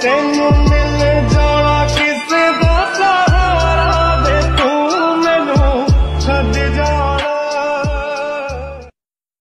Tengo un